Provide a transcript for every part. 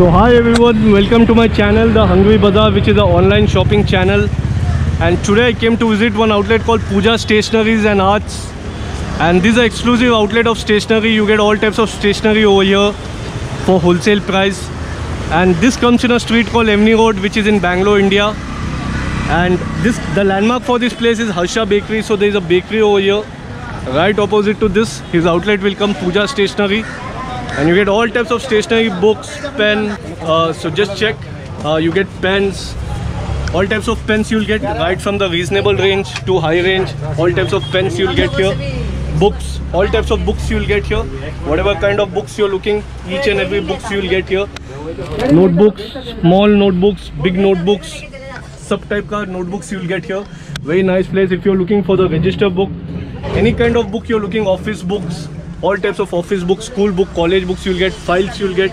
So hi everyone, welcome to my channel, The Hungry Bazaar, which is the online shopping channel. And today I came to visit one outlet called Pooja Stationaries and Arts. And this is an exclusive outlet of stationery. You get all types of stationery over here for wholesale price. And this comes in a street called Avenue Road, which is in Bangalore, India. And this, the landmark for this place is Harsha Bakery. So there is a bakery over here. Right opposite to this, his outlet will come Pooja Stationery and you get all types of stationery books pen uh, so just check. Uh, you get pens. All types of pens you'll get right from the reasonable range to high range. All types of pens you'll get here. Books. All types of books you'll get here. Whatever kind of books you're looking each and every books you'll get here. Notebooks. Small notebooks big notebooks sub type car notebooks you'll get here. Very nice place if you're looking for the register book. Any kind of book you're looking office books all types of office books school book college books you'll get files you'll get.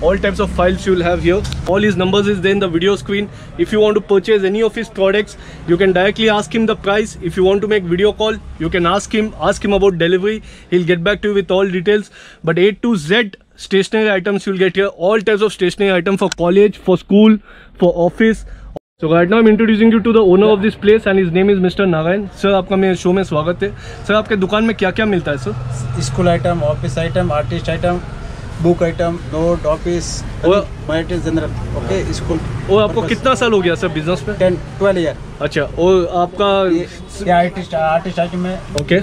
All types of files you'll have here. All his numbers is there in the video screen. If you want to purchase any of his products you can directly ask him the price. If you want to make video call you can ask him ask him about delivery. He'll get back to you with all details. But a to z stationary items you'll get here. All types of stationary item for college for school for office so right now I'm introducing you to the owner of this place and his name is Mr. Narayan. Sir आपका मेरे show में स्वागत है। Sir आपके दुकान में क्या क्या मिलता है sir school item office item artist item book item note office और- जनरल ओके स्कूल और आपको कितना साल हो गया सर बिज़नेस में? टेन ट्वेल्व ईयर अच्छा और आपका आर्टिस्ट आर्टिस्ट आइटम में okay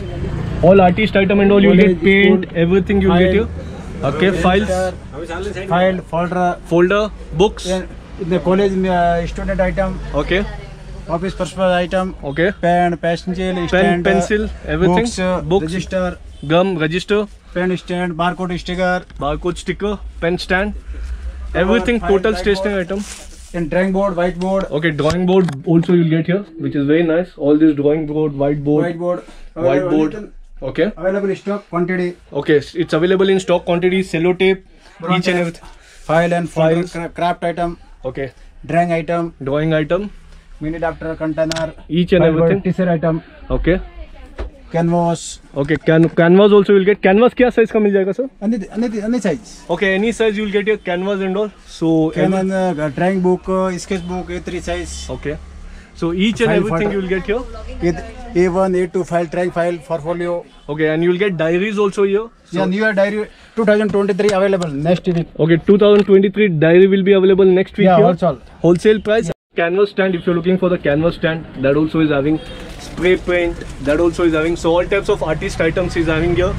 all artist item and all you get paint everything you get here okay files file folder folder books in college में student item okay office personal item okay pen pencil pen pencil everything books register gum register pen stand barcode sticker barcode sticker pen stand everything total whiteboard. stationery item in drawing board white board okay drawing board also you'll get here which is very nice all this drawing board whiteboard white board whiteboard okay available stock quantity okay it's available in stock quantity sellotape each and everything file and. File craft item okay drawing item drawing item mini doctor container each and everything teacher item okay canvas okay can canvas also you'll get canvas क्या size का मिल जाएगा sir अन्य अन्य अन्य size okay any size you'll get your canvas and all so Canon drawing book sketch book A three size okay So each and file everything you will get here? A1, A2 file, trial file, portfolio. Okay, and you will get diaries also here? So yeah, new diary 2023 available next week. Okay, 2023 diary will be available next week yeah, here? Wholesale. Wholesale price? Yeah. Canvas stand, if you're looking for the canvas stand, that also is having spray paint, that also is having. So all types of artist items is having here.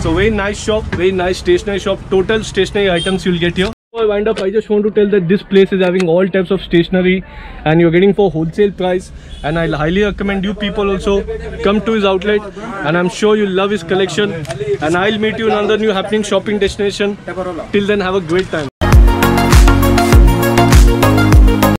So very nice shop, very nice stationery shop. Total stationery items you'll get here. Before I wind up I just want to tell that this place is having all types of stationery and you're getting for wholesale price. And I'll highly recommend you people also come to his outlet. And I'm sure you'll love his collection. And I'll meet you in another new happening shopping destination. Till then have a great time